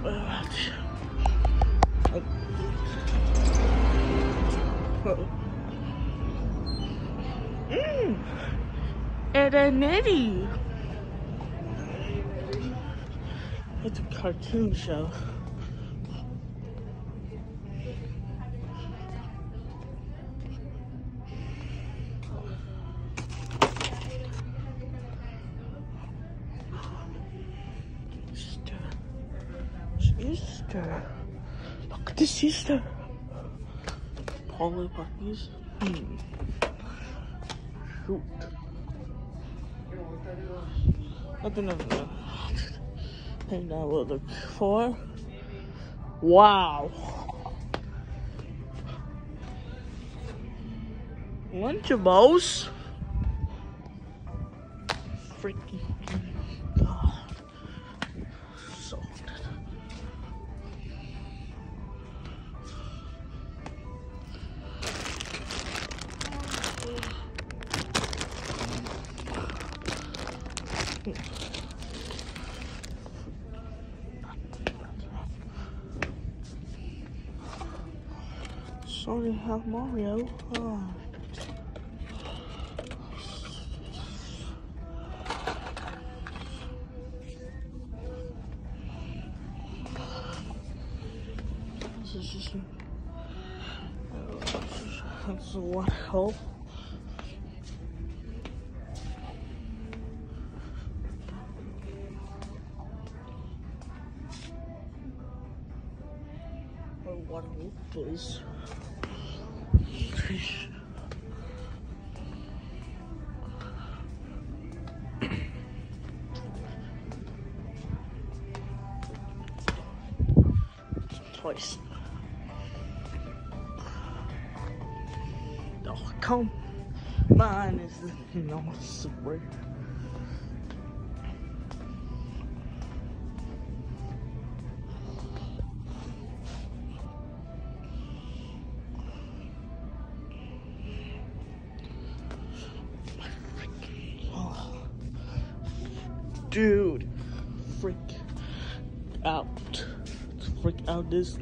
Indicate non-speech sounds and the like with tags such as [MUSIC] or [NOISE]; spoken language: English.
Oh. Mmm. Era nitty. It's a cartoon show. It's Easter. Look at this sister. Polly Puppies. Hmm. Shoot. Of the thing I would look for. Wow. Lunchables. Freaking Sorry, have Mario. Oh. This is just a, that's a white hole. Or what a hole, please. Twice. Oh, come. Mine is the [LAUGHS] no super. Dude, freak out. Freak out this